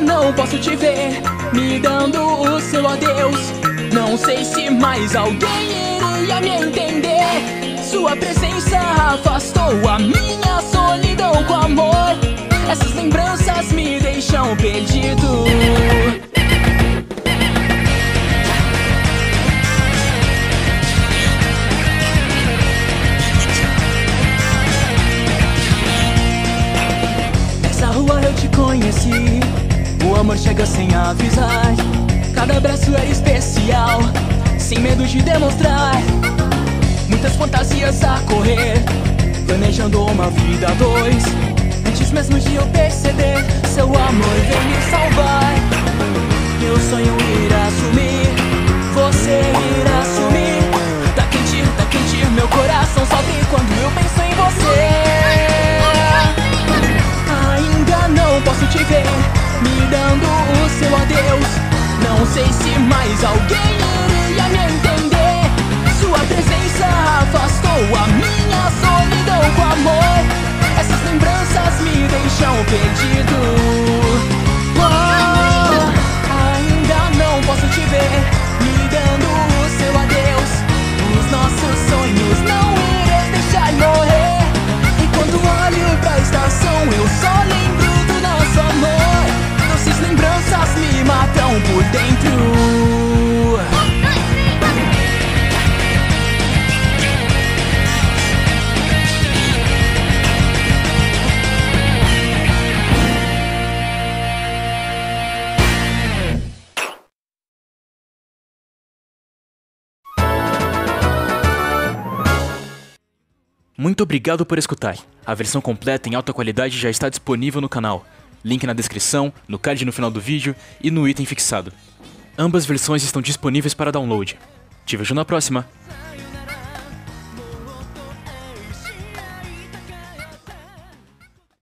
não posso te ver me dando o seu adeus. Não sei se mais alguém iria me entender. Sua presença afastou a minha solidão com amor. Essas lembranças me deixam perdido. Amor chega sem avisar. Cada abraço era especial, sem medo de demonstrar. Muitas fantasias a correr, planejando uma vida a dois. Antes mesmo de eu perceber, seu amor vem me salvar. Meu sonho irá sumir, você irá sumir. Não sei se mais alguém Muito obrigado por escutar. A versão completa em alta qualidade já está disponível no canal. Link na descrição, no card no final do vídeo e no item fixado. Ambas versões estão disponíveis para download. Te vejo na próxima!